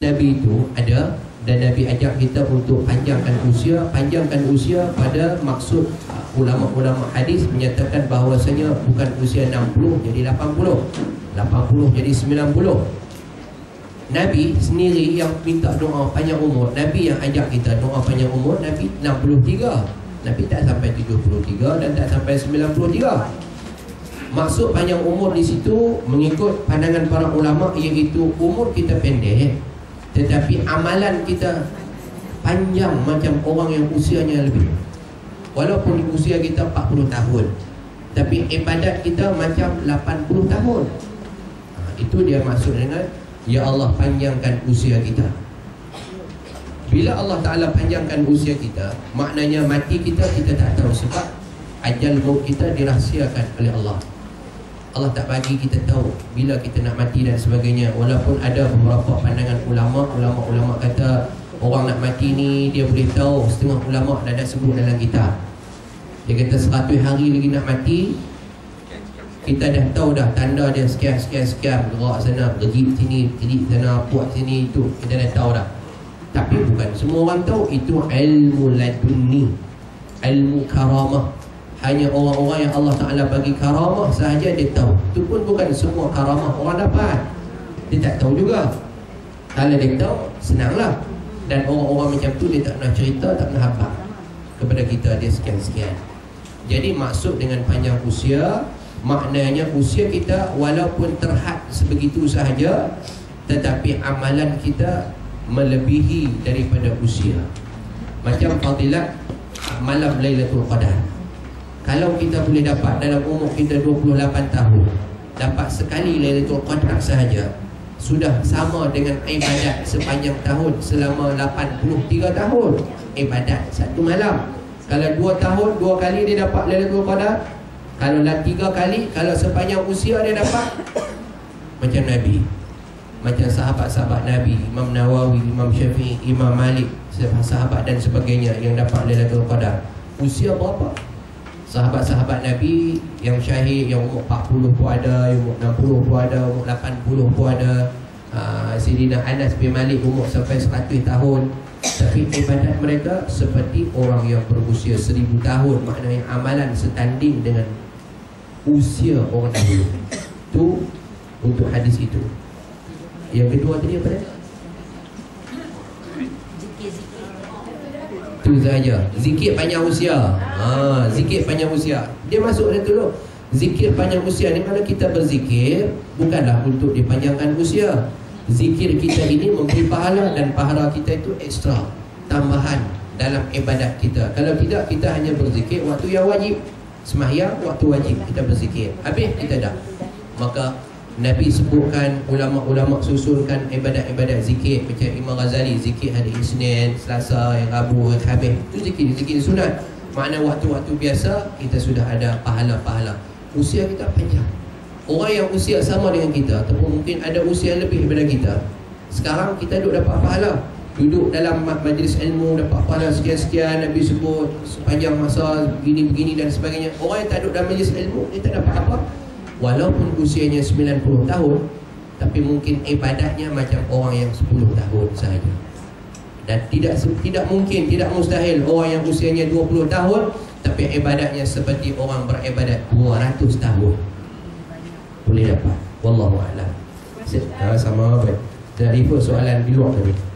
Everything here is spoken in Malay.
Nabi itu ada dan Nabi ajak kita untuk panjangkan usia panjangkan usia pada maksud uh, ulama-ulama hadis menyatakan bahawasanya bukan usia 60 jadi 80 80 jadi 90 Nabi sendiri yang minta doa panjang umur Nabi yang ajak kita doa panjang umur Nabi 63 Nabi tak sampai 73 dan tak sampai 93 Maksud panjang umur di situ mengikut pandangan para ulama iaitu umur kita pendek tetapi amalan kita panjang macam orang yang usianya lebih. Walaupun usia kita 40 tahun Tapi ibadat kita macam 80 tahun. Ha, Itu dia maksud dengan Ya Allah panjangkan usia kita. Bila Allah Ta'ala panjangkan usia kita Maknanya mati kita kita tak tahu Sebab ajal maut kita dirahsiakan oleh Allah Allah tak bagi kita tahu bila kita nak mati dan sebagainya. Walaupun ada beberapa pandangan ulama ulama-ulama kata orang nak mati ni dia boleh tahu setengah ulama dah ada sebut dalam kitab. Dia kata 100 hari lagi nak mati kita dah tahu dah tanda dia sekian sekian sekian. Gerak sana gerip sini gerip sana buat sini itu kita dah tahu dah. Tapi bukan semua orang tahu itu ilmu laduni ilmu karamah hanya orang-orang yang Allah Ta'ala bagi karamah sahaja dia tahu. Itu pun bukan semua karamah orang dapat. Dia tak tahu juga. Kalau dia tahu senanglah. Dan orang-orang macam tu dia tak pernah cerita tak pernah apa kepada kita dia sekian-sekian. Jadi maksud dengan panjang usia maknanya usia kita walaupun terhad sebegitu sahaja tetapi amalan kita melebihi daripada usia. Macam fadilat malam Lailatul Qadar kalau kita boleh dapat dalam umur kita 28 tahun dapat sekali Lailatul Qadar sahaja sudah sama dengan ibadat sepanjang tahun selama 83 tahun. Ibadat satu malam. Kalau dua tahun dua kali dia dapat Lailatul Qadar kalau dah tiga kali kalau sepanjang usia dia dapat? Macam Nabi. Macam sahabat-sahabat Nabi Imam Nawawi, Imam Syafi'i, Imam Malik sahabat dan sebagainya yang dapat Lailatul Qadar usia berapa? Sahabat-sahabat Nabi yang syahid yang umur 40 pun ada, yang umur 60 pun ada, umur 80 pun ada. Uh, Sidina Anas bin Malik umur sampai 100 tahun. Tapi ibadat mereka seperti orang yang berusia 1000 tahun. Maknanya amalan setanding dengan usia orang dahulu. Itu untuk hadis itu. Yang kedua tadi apa dia? Itu saja. Zikir panjang usia. Ha, zikir panjang usia. Dia masuk dia dulu. Zikir panjang usia ni kalau kita berzikir bukanlah untuk dipanjangkan usia. Zikir kita ini memberi pahala dan pahala kita itu ekstra tambahan dalam ibadat kita. Kalau tidak kita hanya berzikir waktu yang wajib. Sembahyang waktu wajib kita berzikir. Habis kita dah. Maka Nabi sebutkan ulama-ulama susulkan ibadat-ibadat zikir macam Imam Ghazali zikir hari Isnin, Selasa, yang Rabu, yang Khamis. Itu zikir, zikir sunat. Makna waktu-waktu biasa kita sudah ada pahala-pahala. Usia kita panjang. Orang yang usia sama dengan kita ataupun mungkin ada usia lebih daripada kita. Sekarang kita duduk dapat pahala. Duduk dalam majlis ilmu dapat pahala sekian-sekian Nabi sebut sepanjang masa begini-begini dan sebagainya. Orang yang tak duduk dalam majlis ilmu dia tak dapat apa? Walaupun usianya 90 tahun tapi mungkin ibadatnya macam orang yang 10 tahun sahaja dan tidak tidak mungkin tidak mustahil orang yang usianya 20 tahun tapi ibadatnya seperti orang beribadat 200 tahun. Boleh dapat? Wallahu a'lam. Sama baik dari soalan di luar tadi